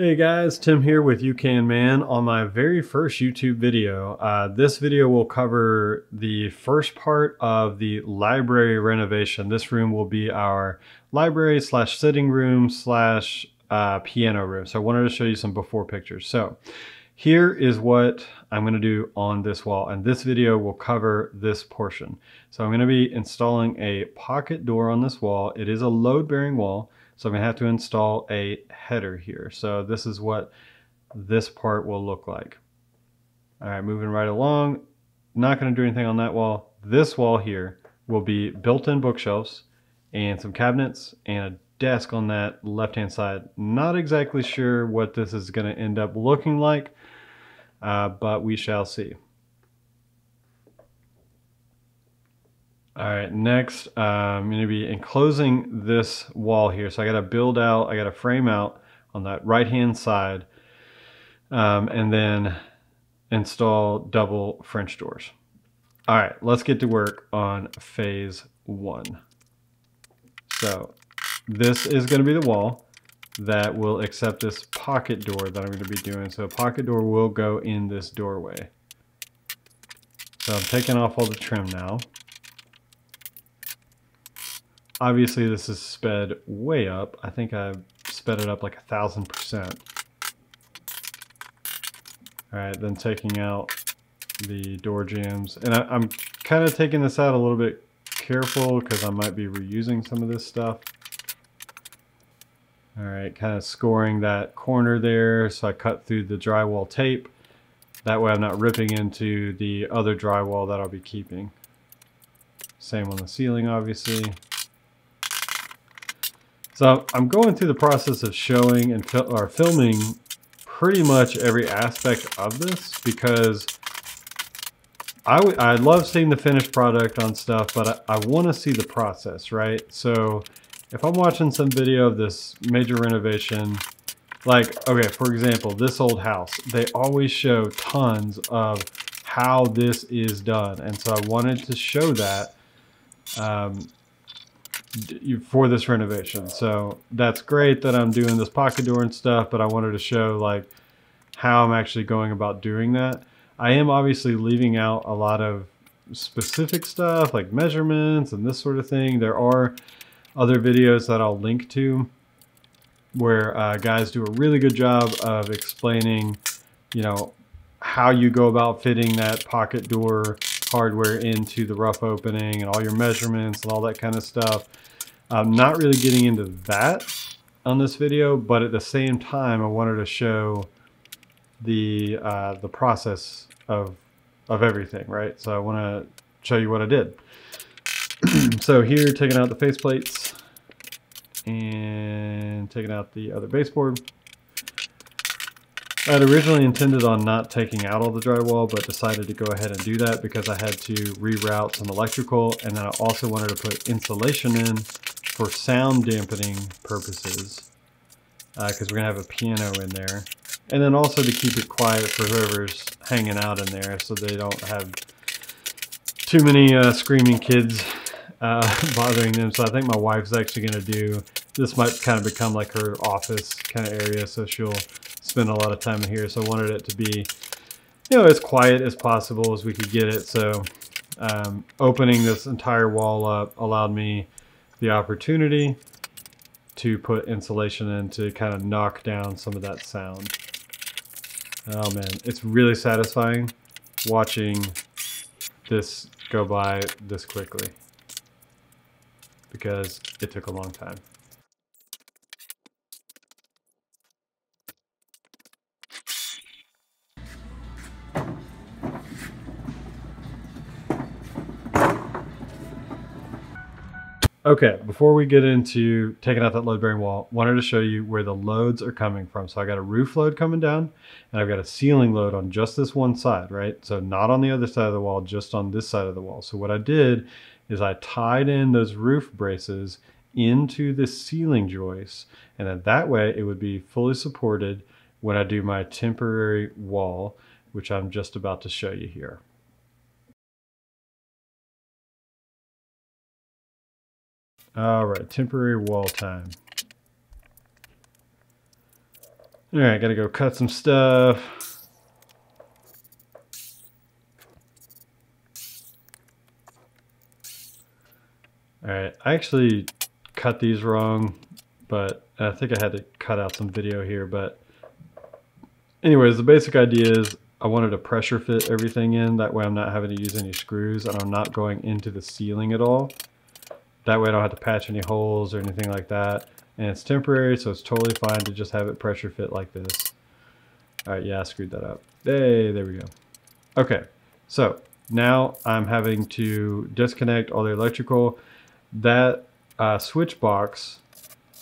Hey guys, Tim here with You Can Man on my very first YouTube video. Uh, this video will cover the first part of the library renovation. This room will be our library slash sitting room slash uh, piano room. So I wanted to show you some before pictures. So here is what I'm going to do on this wall and this video will cover this portion. So I'm going to be installing a pocket door on this wall. It is a load bearing wall. So I'm gonna have to install a header here. So this is what this part will look like. All right, moving right along. Not gonna do anything on that wall. This wall here will be built-in bookshelves and some cabinets and a desk on that left-hand side. Not exactly sure what this is gonna end up looking like, uh, but we shall see. All right, next uh, I'm going to be enclosing this wall here. So I got to build out, I got to frame out on that right hand side um, and then install double French doors. All right, let's get to work on phase one. So this is going to be the wall that will accept this pocket door that I'm going to be doing. So a pocket door will go in this doorway. So I'm taking off all the trim now. Obviously this is sped way up. I think I've sped it up like a thousand percent. All right, then taking out the door jambs. And I, am kind of taking this out a little bit careful because I might be reusing some of this stuff. All right, kind of scoring that corner there. So I cut through the drywall tape. That way I'm not ripping into the other drywall that I'll be keeping. Same on the ceiling, obviously. So I'm going through the process of showing and fil or filming pretty much every aspect of this because I, I love seeing the finished product on stuff, but I, I want to see the process, right? So if I'm watching some video of this major renovation, like, okay, for example, this old house, they always show tons of how this is done. And so I wanted to show that um, for this renovation. So that's great that I'm doing this pocket door and stuff, but I wanted to show like how I'm actually going about doing that. I am obviously leaving out a lot of specific stuff like measurements and this sort of thing. There are other videos that I'll link to where uh, guys do a really good job of explaining, you know, how you go about fitting that pocket door hardware into the rough opening and all your measurements and all that kind of stuff. I'm not really getting into that on this video, but at the same time, I wanted to show the uh, the process of of everything, right? So I want to show you what I did. so here, taking out the face plates and taking out the other baseboard. I had originally intended on not taking out all the drywall, but decided to go ahead and do that because I had to reroute some electrical, and then I also wanted to put insulation in for sound dampening purposes, because uh, we're going to have a piano in there. And then also to keep it quiet for whoever's hanging out in there so they don't have too many uh, screaming kids uh, bothering them. So I think my wife's actually going to do, this might kind of become like her office kind of area, so she'll spend a lot of time in here. So I wanted it to be, you know, as quiet as possible as we could get it. So um, opening this entire wall up allowed me the opportunity to put insulation in to kind of knock down some of that sound. Oh man, it's really satisfying watching this go by this quickly because it took a long time. Okay, before we get into taking out that load bearing wall, wanted to show you where the loads are coming from. So I got a roof load coming down and I've got a ceiling load on just this one side, right? So not on the other side of the wall, just on this side of the wall. So what I did is I tied in those roof braces into the ceiling joists and then that way it would be fully supported when I do my temporary wall, which I'm just about to show you here. All right, temporary wall time. All right, gotta go cut some stuff. All right, I actually cut these wrong, but I think I had to cut out some video here, but anyways, the basic idea is I wanted to pressure fit everything in. That way I'm not having to use any screws and I'm not going into the ceiling at all. That way I don't have to patch any holes or anything like that. And it's temporary, so it's totally fine to just have it pressure fit like this. All right, yeah, I screwed that up. Hey, there we go. Okay, so now I'm having to disconnect all the electrical. That uh, switch box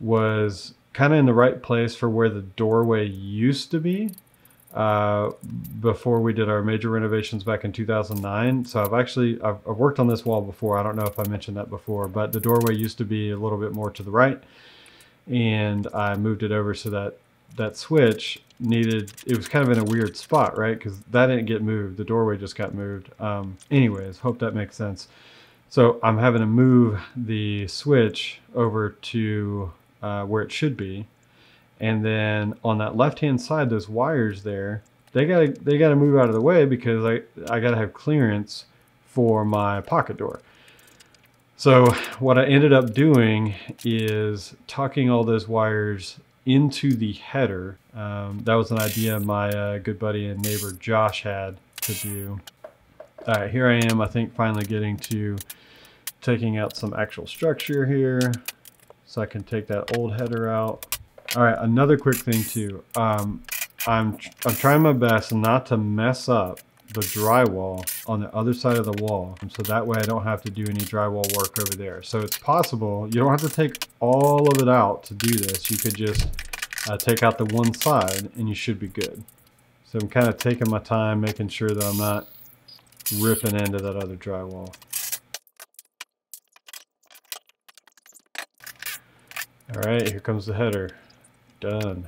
was kind of in the right place for where the doorway used to be uh, before we did our major renovations back in 2009. So I've actually, I've, I've, worked on this wall before. I don't know if I mentioned that before, but the doorway used to be a little bit more to the right and I moved it over so that that switch needed, it was kind of in a weird spot, right? Because that didn't get moved. The doorway just got moved. Um, anyways, hope that makes sense. So I'm having to move the switch over to uh, where it should be. And then on that left-hand side, those wires there, they gotta they gotta move out of the way because I I gotta have clearance for my pocket door. So what I ended up doing is tucking all those wires into the header. Um, that was an idea my uh, good buddy and neighbor Josh had to do. All right, here I am, I think finally getting to taking out some actual structure here so I can take that old header out. All right, another quick thing too. Um, I'm, I'm trying my best not to mess up the drywall on the other side of the wall. So that way I don't have to do any drywall work over there. So it's possible, you don't have to take all of it out to do this. You could just uh, take out the one side and you should be good. So I'm kind of taking my time, making sure that I'm not ripping into that other drywall. All right, here comes the header. Done.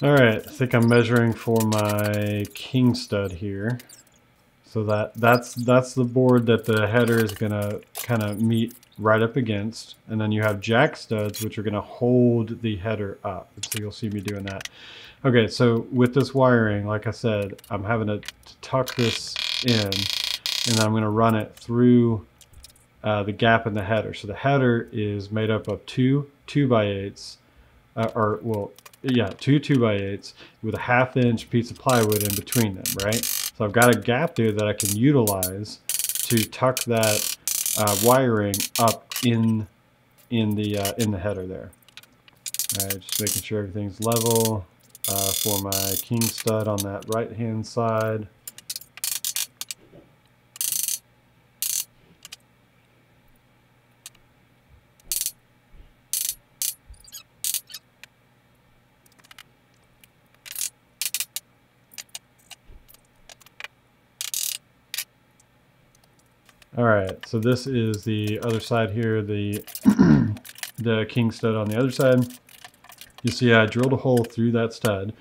All right, I think I'm measuring for my king stud here. So that that's that's the board that the header is gonna kind of meet right up against. And then you have jack studs, which are gonna hold the header up. so you'll see me doing that. Okay, so with this wiring, like I said, I'm having to, tuck this in and I'm gonna run it through uh, the gap in the header. So the header is made up of two two by eights, uh, or well, yeah, two two by eights with a half inch piece of plywood in between them, right? So I've got a gap there that I can utilize to tuck that uh, wiring up in in the uh, in the header there. Just making sure everything's level uh, for my king stud on that right hand side. All right, so this is the other side here, the the king stud on the other side. You see I drilled a hole through that stud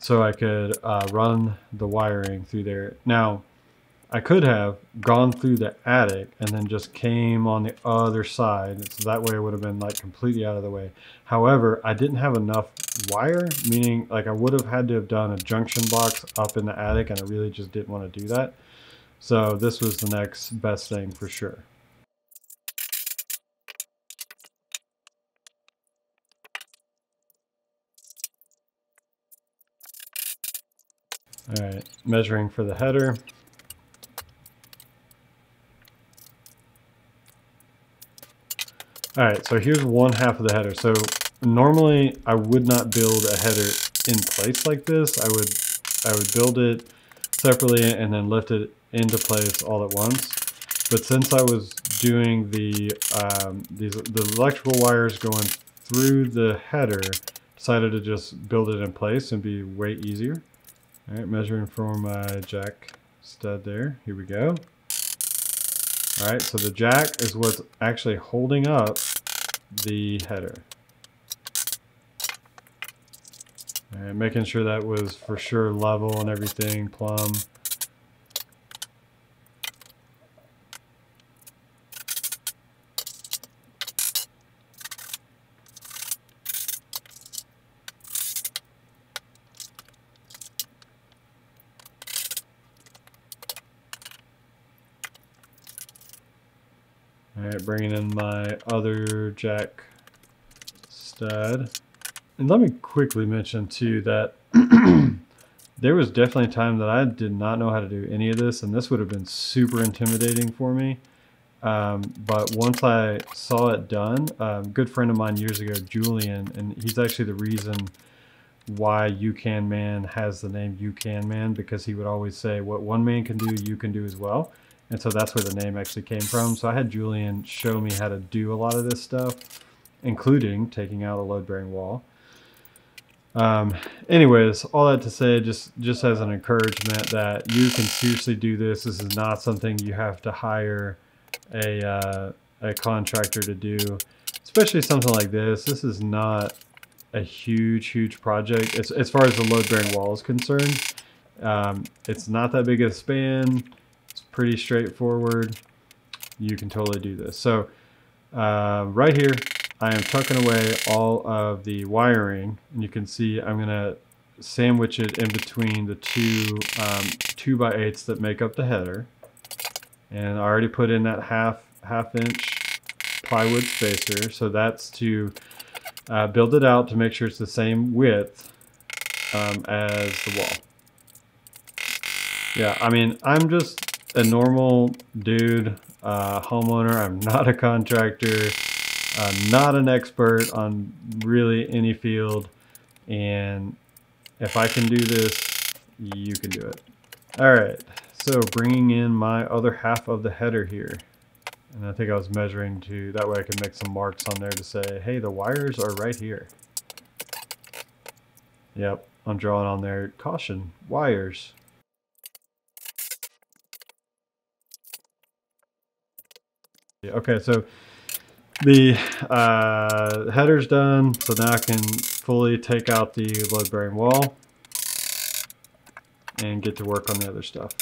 so I could uh, run the wiring through there. Now, I could have gone through the attic and then just came on the other side. So that way it would have been like completely out of the way. However, I didn't have enough wire, meaning like I would have had to have done a junction box up in the attic and I really just didn't want to do that. So this was the next best thing for sure. All right, measuring for the header. All right, so here's one half of the header. So normally I would not build a header in place like this. I would I would build it separately and then lift it into place all at once. But since I was doing the, um, these, the electrical wires going through the header, decided to just build it in place and be way easier. All right, measuring from my jack stud there. Here we go. All right, so the jack is what's actually holding up the header. and making sure that was for sure level and everything, plumb. All right, bringing in my other jack stud. And let me quickly mention too that there was definitely a time that I did not know how to do any of this, and this would have been super intimidating for me. Um, but once I saw it done, a good friend of mine years ago, Julian, and he's actually the reason why You Can Man has the name You Can Man because he would always say, What one man can do, you can do as well. And so that's where the name actually came from. So I had Julian show me how to do a lot of this stuff, including taking out a load-bearing wall. Um, anyways, all that to say, just just as an encouragement that you can seriously do this. This is not something you have to hire a uh, a contractor to do, especially something like this. This is not a huge, huge project as, as far as the load-bearing wall is concerned. Um, it's not that big of a span pretty straightforward. You can totally do this. So uh, right here, I am tucking away all of the wiring and you can see I'm going to sandwich it in between the two um, two by eights that make up the header. And I already put in that half half inch plywood spacer. So that's to uh, build it out to make sure it's the same width um, as the wall. Yeah, I mean, I'm just a normal dude, uh, homeowner. I'm not a contractor. I'm not an expert on really any field. And if I can do this, you can do it. All right, so bringing in my other half of the header here. And I think I was measuring to, that way I can make some marks on there to say, hey, the wires are right here. Yep, I'm drawing on there, caution, wires. Okay, so the uh, header's done, so now I can fully take out the load bearing wall and get to work on the other stuff.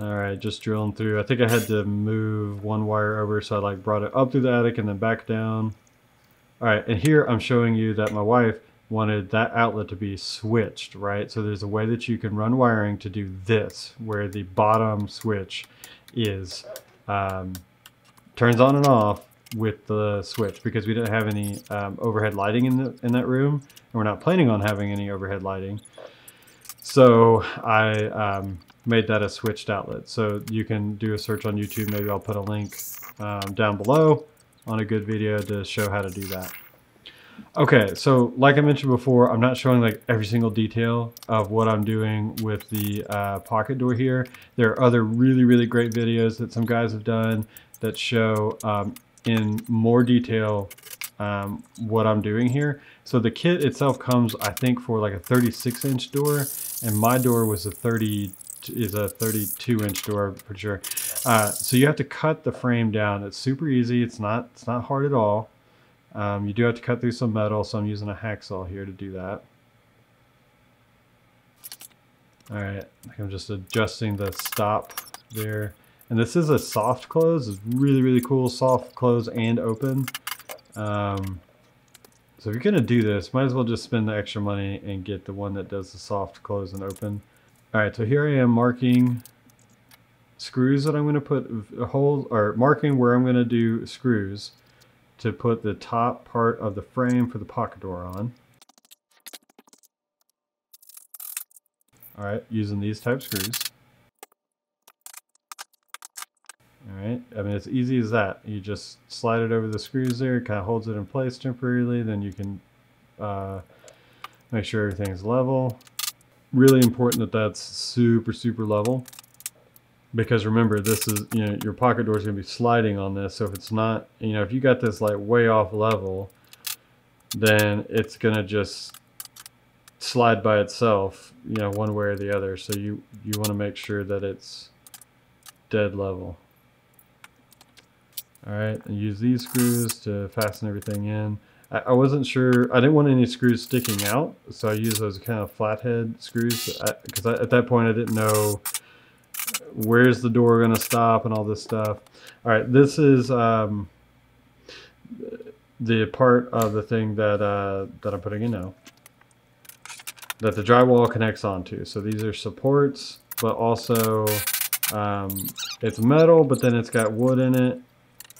All right, just drilling through. I think I had to move one wire over, so I like brought it up through the attic and then back down. All right, and here I'm showing you that my wife wanted that outlet to be switched, right? So there's a way that you can run wiring to do this, where the bottom switch is um, turns on and off with the switch because we didn't have any um, overhead lighting in, the, in that room, and we're not planning on having any overhead lighting. So I um, made that a switched outlet. So you can do a search on YouTube. Maybe I'll put a link um, down below on a good video to show how to do that. Okay, so like I mentioned before, I'm not showing like every single detail of what I'm doing with the uh, pocket door here. There are other really, really great videos that some guys have done that show um, in more detail um, what I'm doing here. So the kit itself comes, I think, for like a 36 inch door, and my door was a 30 is a 32 inch door, for sure. Uh, so you have to cut the frame down. It's super easy. It's not, it's not hard at all. Um, you do have to cut through some metal, so I'm using a hacksaw here to do that. All right, I'm just adjusting the stop there. And this is a soft close. It's really, really cool. Soft close and open. Um, so if you're going to do this, might as well just spend the extra money and get the one that does the soft close and open. All right, so here I am marking screws that I'm going to put a hole or marking where I'm going to do screws to put the top part of the frame for the pocket door on. All right, using these type screws. All right, I mean, it's easy as that. You just slide it over the screws there, it kind of holds it in place temporarily, then you can uh, make sure everything's level really important that that's super, super level. Because remember, this is, you know, your pocket door is going to be sliding on this. So if it's not, you know, if you got this like way off level, then it's going to just slide by itself, you know, one way or the other. So you, you want to make sure that it's dead level. All right, and use these screws to fasten everything in. I, wasn't sure, I didn't want any screws sticking out, so I used those kind of flathead screws because at that point I didn't know where's the door going to stop and all this stuff. All right, this is um, the part of the thing that uh, that I'm putting in now that the drywall connects onto. So these are supports, but also um, it's metal, but then it's got wood in it,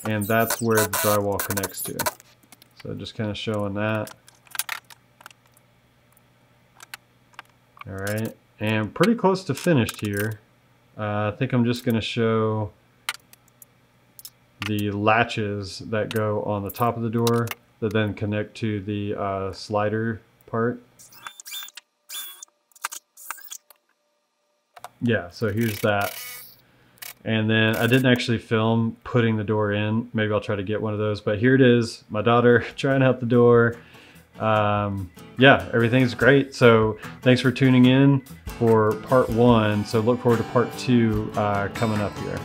and that's where the drywall connects to. So just kind of showing that. All right, and pretty close to finished here. Uh, I think I'm just going to show the latches that go on the top of the door that then connect to the uh, slider part. Yeah, so here's that. And then I didn't actually film putting the door in. Maybe I'll try to get one of those. But here it is, my daughter trying out the door. Um, yeah, everything's great. So thanks for tuning in for part one. So look forward to part two uh, coming up here.